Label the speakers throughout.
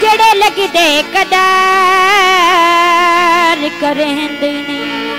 Speaker 1: ਜਿਹੜੇ ਲੱਗਦੇ ਕਦਰ ਕਰਹਿੰਦੇ ਨਹੀਂ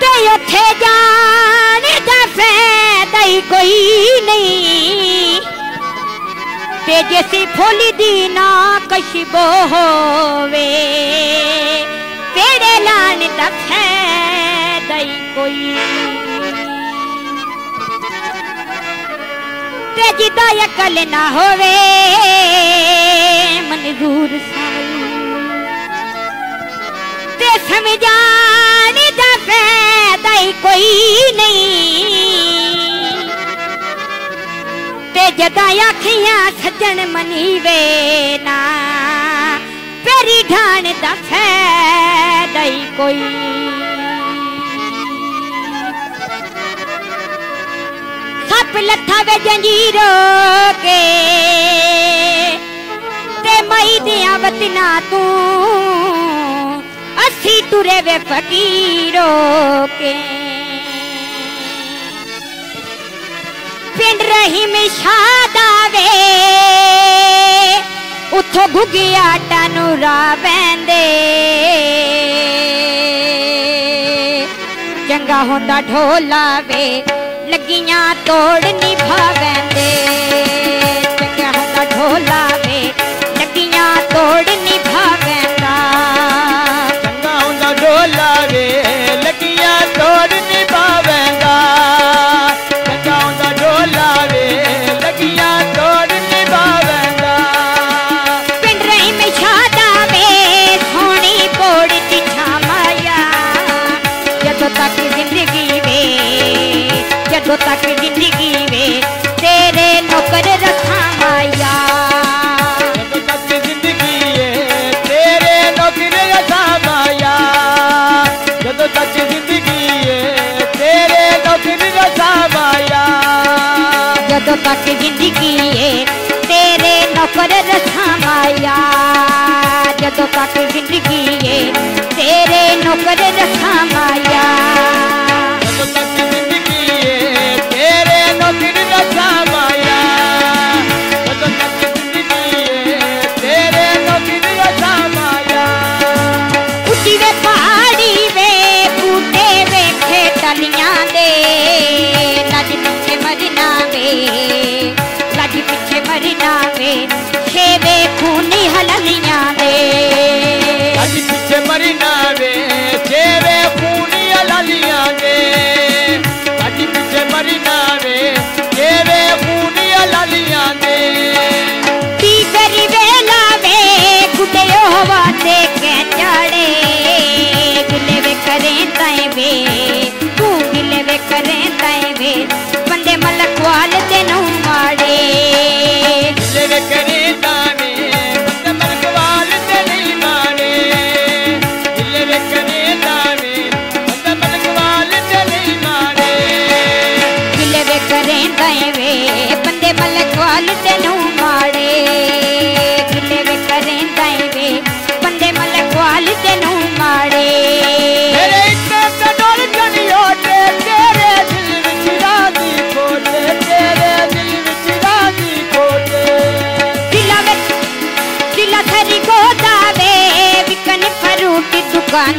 Speaker 1: ਤੇ ਉੱਥੇ ਜਾਣ ਦਾ ਫਾਇਦਾ ਹੀ ਕੋਈ ਨਹੀਂ ਤੇ ਜਿਸੀ ਫੁੱਲ ਦੀ ਨਾ ਕਸ਼ਬੋ ਹੋਵੇ ਤੇਰੇ ਲਾਣ ਦਾ ਫਾਇਦਾ बाबे जी दा अकल ना होवे। मंजूर साईं। ते समझाने दा फ़ायदा ही कोई नहीं। ते जदा अखियाँ सजन मनी वे ना, पेरी ढाण दा फ़ायदा ही कोई लथा में जंजीरों के ते मई दिया वतना तू। असी तुरे वे फकीरों के पिंड रही में शादा वे उथो गुगिया टनुरा बैंदे। चंगा होंदा ढोला वे कन्या तोड़ निभावे जो तक ज़िंदगी में तेरे नौकर रखा माया।
Speaker 2: तक ज़िंदगी में तेरे जो तक ज़िंदगी में तेरे नौकर
Speaker 1: तक ज़िंदगी में तेरे नौकर रखा माया। जो तक खूनी हलनिया दे अज
Speaker 2: पीछे मरी नावे चेरे खूनी हलनिया दे अज पीछे मरी नावे चेरे खूनी हलनिया दे
Speaker 1: पी गरीबे लावे कुटे हवा से के quan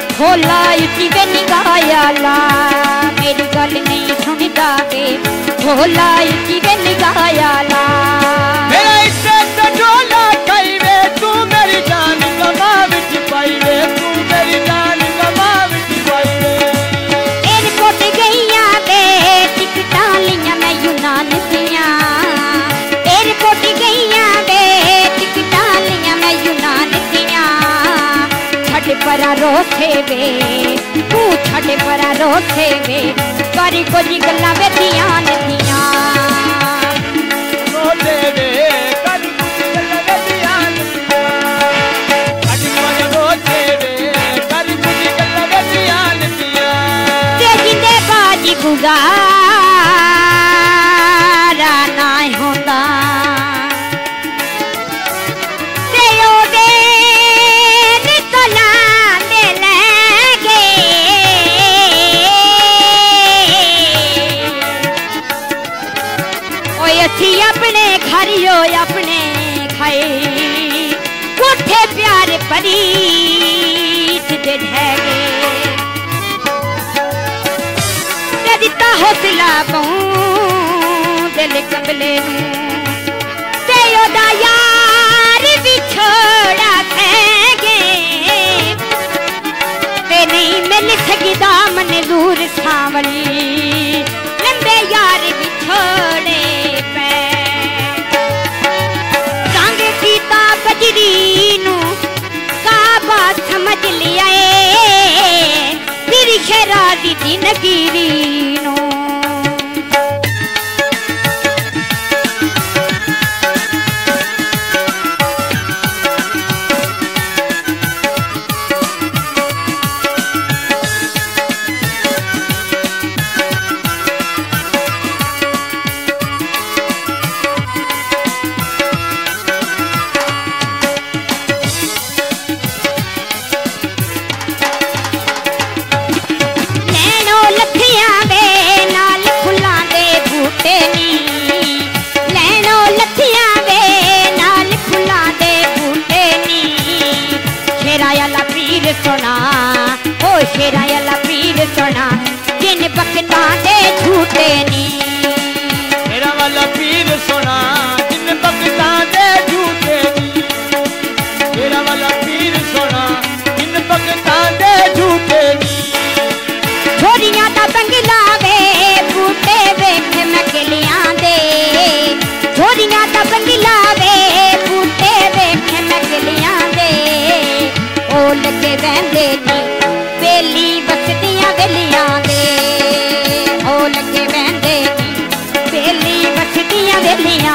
Speaker 1: भोला इतने निगाया ला। मेरी गल नहीं सुनता के भोला इतने निगाया ला। मेरा
Speaker 2: इससे
Speaker 1: रोथे तू छठे पर रोथे वे। गरी को जी वे ध्यान ध्यान पर परीत कदिता हौसला बहु दिल कबले यार भी छोड़ा खेगे ते नहीं मिल सकदा गिरी सुना ओ शेरा अला पीर सुना जिन बखता दे झूठे नी।
Speaker 2: शेरा वाला पीर सुना जिन बखता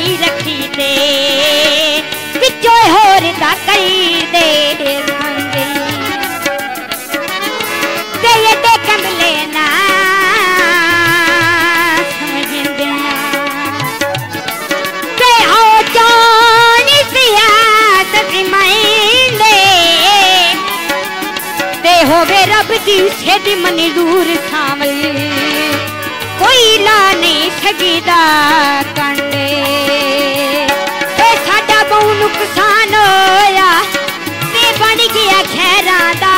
Speaker 1: ਪਣ ਲਈ ਰੱਖੀ ਤੇ ਵਿੱਚੋਂ ਹੋਰ ਦਾ ਕਈ ਦੇ ਸੰਗੇ ਤੇ ਇਹ ਤੇ ਕੰਬਲੇ ਨਾ ਸਮਝਦੇ ਤੇ ਹੋ ਜਾਣੀ ਸਿਆਸ ਰਿਮਾਈਂਦੇ ਤੇ ਹੋਵੇ ਰੱਬ ਦੀ ਛੇਦੀ ਮਨਜ਼ੂਰ ਸਾਵਲ ਕੋਈ ਲਾ ਠਗੀ ਦਾ ਕੰਡੇ ਏ ਸਾਡਾ ਬਹੁ ਨੁਕਸਾਨ ਹੋਇਆ ਤੇ ਬਣ ਗਿਆ ਖੈਰਾਂ ਦਾ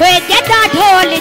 Speaker 1: ਓਏ ਜੱਦਾ ਢੋਲ